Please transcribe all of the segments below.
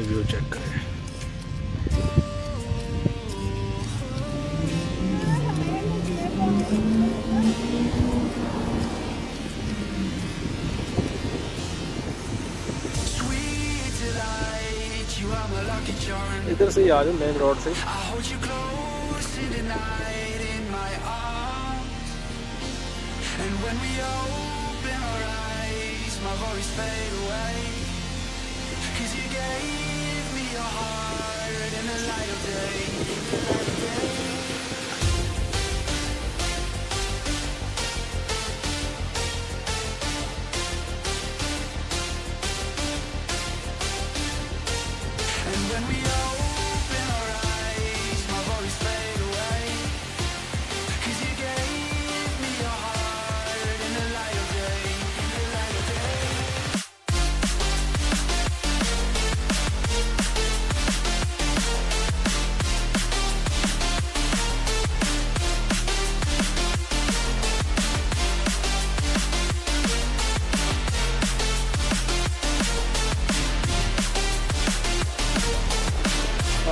View check करें इधर से ही आ जाओ मेन रोड से And when we open our eyes, my worries fade away Cause you gave me your heart in the light of day. And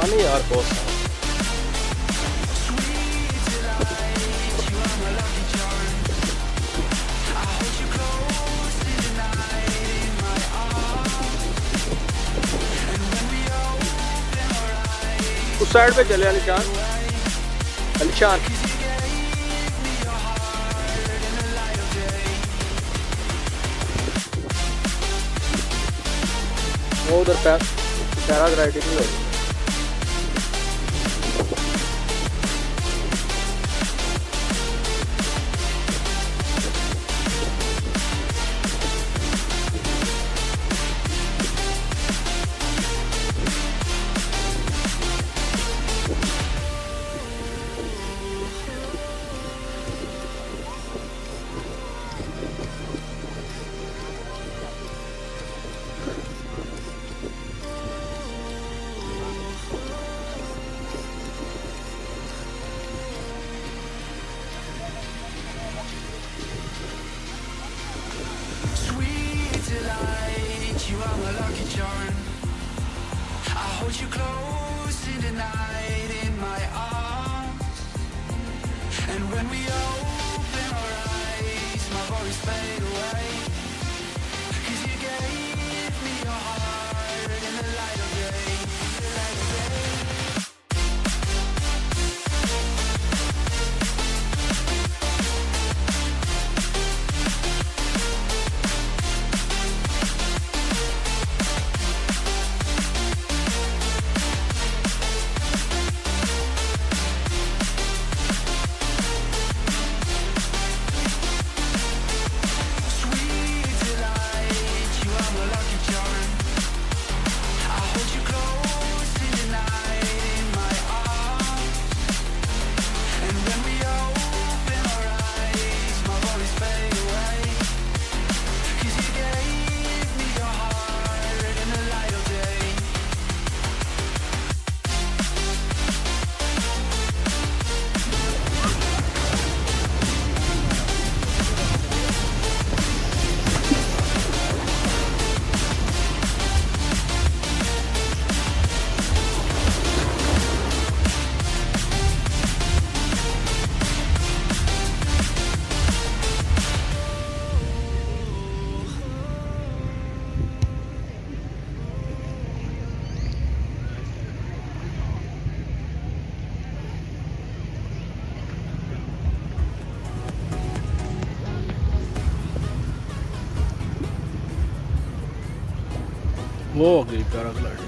पानी यार बहुत उस साइड पे चले अलीशान अलीशान वो उधर पैर पैराग्लाइडिंग भी होगी hold you close in the night in my arms. And when we open our eyes, my worries fade away. वो गई पैराग्लाइडिंग